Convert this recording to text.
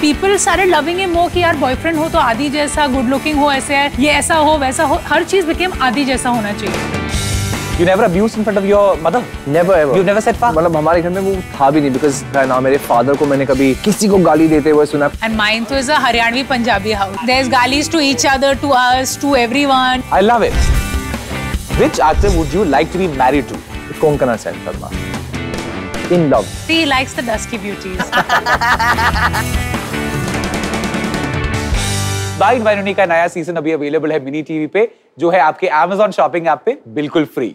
People सारे loving him more कि यार बॉयफ्रेंड हो तो आदि जैसा गुड लुकिंग हो ऐसे है ये ऐसा हो वैसा हो हर चीज़ बिकेम आदि जैसा होना चाहिए You never abused in front of your mother? Never ever You never said fuck? मतलब हमारे घर में वो था भी नहीं बिकॉज़ ना मेरे फादर को मैंने कभी किसी को गाली देते हुए सुना And mine too is a Haryanvi Punjabi house. There's galis to each other, to us, to everyone. I love it. Which actor would you like to be married to? Konkona Sen Sharma in love He likes the dusky beauties. बाइट वाइनोनी का नया season अभी available है mini TV पे, जो है आपके Amazon shopping app पे बिल्कुल फ्री